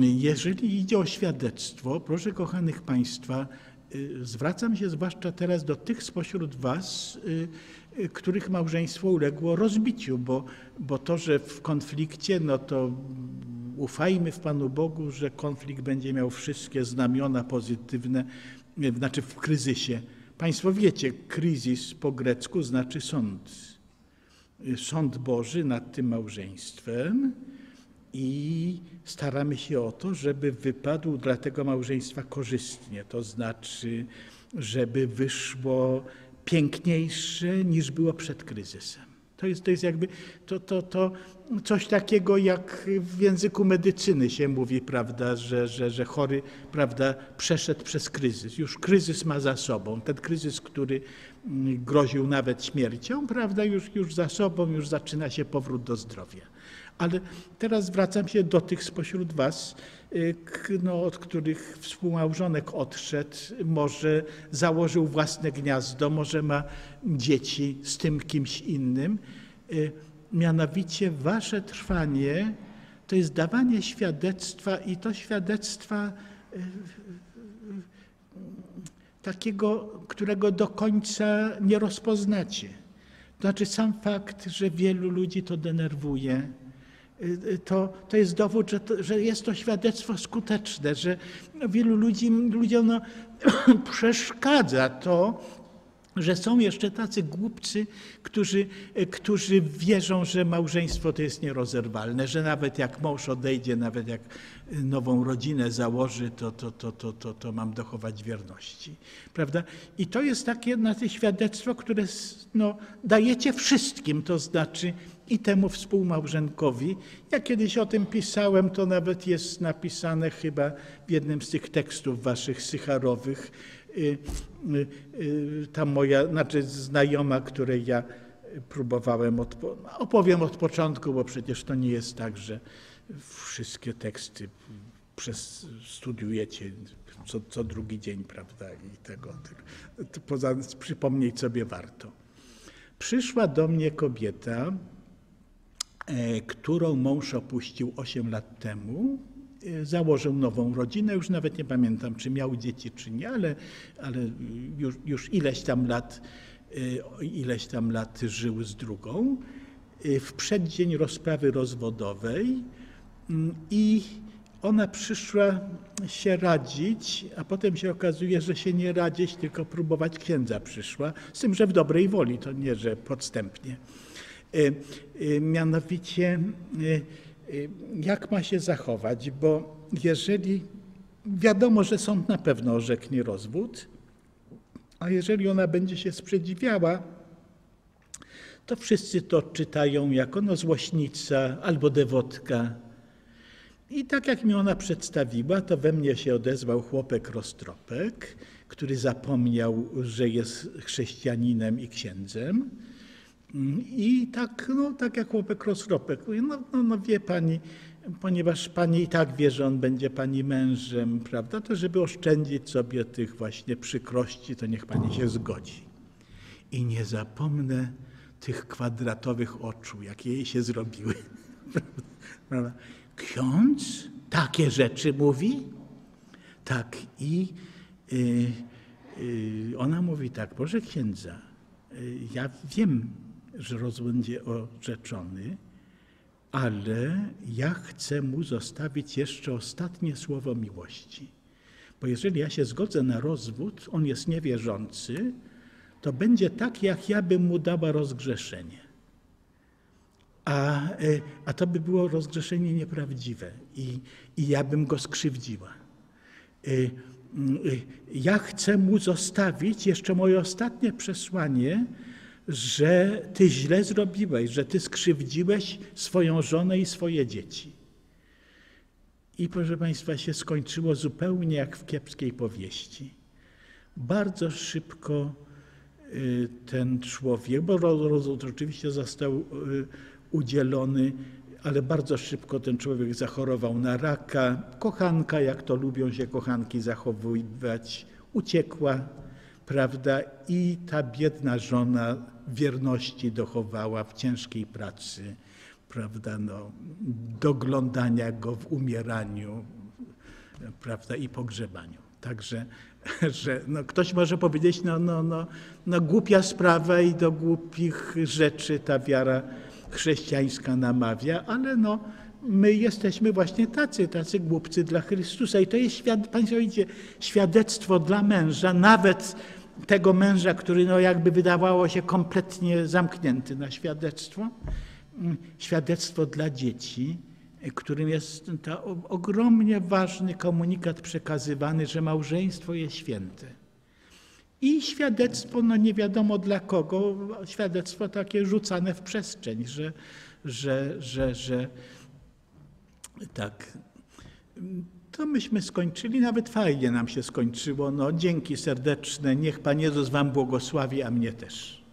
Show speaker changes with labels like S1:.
S1: Jeżeli idzie o świadectwo, proszę kochanych Państwa, y, zwracam się zwłaszcza teraz do tych spośród Was, y, y, których małżeństwo uległo rozbiciu, bo, bo to, że w konflikcie, no to ufajmy w Panu Bogu, że konflikt będzie miał wszystkie znamiona pozytywne, znaczy w kryzysie. Państwo wiecie, kryzys po grecku znaczy sąd. Sąd Boży nad tym małżeństwem i staramy się o to, żeby wypadł dla tego małżeństwa korzystnie, to znaczy, żeby wyszło piękniejsze niż było przed kryzysem. To jest, to jest jakby to, to, to coś takiego, jak w języku medycyny się mówi, prawda, że, że, że chory prawda, przeszedł przez kryzys. Już kryzys ma za sobą. Ten kryzys, który mm, groził nawet śmiercią, prawda, już, już za sobą, już zaczyna się powrót do zdrowia. Ale teraz zwracam się do tych spośród Was, y, no, od których współmałżonek odszedł, może założył własne gniazdo, może ma dzieci z tym kimś innym. Y, mianowicie Wasze trwanie to jest dawanie świadectwa i to świadectwa y, takiego, którego do końca nie rozpoznacie. To znaczy sam fakt, że wielu ludzi to denerwuje, to, to jest dowód, że, to, że jest to świadectwo skuteczne, że wielu ludzi, ludziom no, przeszkadza to, że są jeszcze tacy głupcy, którzy, y, którzy wierzą, że małżeństwo to jest nierozerwalne, że nawet jak mąż odejdzie, nawet jak nową rodzinę założy, to, to, to, to, to, to mam dochować wierności. Prawda? I to jest takie na te świadectwo, które no, dajecie wszystkim, to znaczy i temu współmałżonkowi. Ja kiedyś o tym pisałem, to nawet jest napisane chyba w jednym z tych tekstów waszych sycharowych. Y, y, y, ta moja, znaczy znajoma, której ja próbowałem, od, opowiem od początku, bo przecież to nie jest tak, że wszystkie teksty przez, studiujecie co, co drugi dzień, prawda, i tego. Poza, przypomnieć sobie warto. Przyszła do mnie kobieta, E, którą mąż opuścił 8 lat temu. E, założył nową rodzinę, już nawet nie pamiętam, czy miał dzieci, czy nie, ale, ale już, już ileś tam lat, e, ileś tam lat żył z drugą. W przeddzień rozprawy rozwodowej mm, i ona przyszła się radzić, a potem się okazuje, że się nie radzić, tylko próbować księdza przyszła, z tym, że w dobrej woli, to nie, że podstępnie. Y, y, mianowicie, y, jak ma się zachować, bo jeżeli wiadomo, że sąd na pewno orzeknie rozwód, a jeżeli ona będzie się sprzeciwiała, to wszyscy to czytają jako no złośnica albo dewotka. I tak jak mi ona przedstawiła, to we mnie się odezwał chłopek roztropek, który zapomniał, że jest chrześcijaninem i księdzem. I tak, no, tak jak chłopek rozropek, no, no, no wie pani, ponieważ pani i tak wie, że on będzie pani mężem, prawda, to żeby oszczędzić sobie tych właśnie przykrości, to niech pani się zgodzi. I nie zapomnę tych kwadratowych oczu, jakie jej się zrobiły. Ksiądz takie rzeczy mówi? Tak. I y, y, ona mówi tak, proszę księdza, y, ja wiem, że rozwód będzie orzeczony, ale ja chcę mu zostawić jeszcze ostatnie słowo miłości. Bo jeżeli ja się zgodzę na rozwód, on jest niewierzący, to będzie tak, jak ja bym mu dała rozgrzeszenie. A, e, a to by było rozgrzeszenie nieprawdziwe i, i ja bym go skrzywdziła. E, e, ja chcę mu zostawić jeszcze moje ostatnie przesłanie, że ty źle zrobiłeś, że ty skrzywdziłeś swoją żonę i swoje dzieci. I proszę Państwa, się skończyło zupełnie jak w kiepskiej powieści. Bardzo szybko y, ten człowiek, bo rozwód oczywiście został y, udzielony, ale bardzo szybko ten człowiek zachorował na raka. Kochanka, jak to lubią się kochanki zachowywać, uciekła, prawda? I ta biedna żona wierności dochowała w ciężkiej pracy, prawda, no, doglądania go w umieraniu, prawda, i pogrzebaniu. Także, że no, ktoś może powiedzieć, no, no, no, no głupia sprawa i do głupich rzeczy ta wiara chrześcijańska namawia, ale no, my jesteśmy właśnie tacy, tacy głupcy dla Chrystusa. I to jest, Państwo widzicie, świadectwo dla męża, nawet tego męża, który no jakby wydawało się kompletnie zamknięty na świadectwo, mm, świadectwo dla dzieci, którym jest to ogromnie ważny komunikat przekazywany, że małżeństwo jest święte. I świadectwo, no nie wiadomo dla kogo, świadectwo takie rzucane w przestrzeń, że, że, że, że tak. To myśmy skończyli, nawet fajnie nam się skończyło. No, dzięki serdeczne, niech Pan Jezus Wam błogosławi, a mnie też.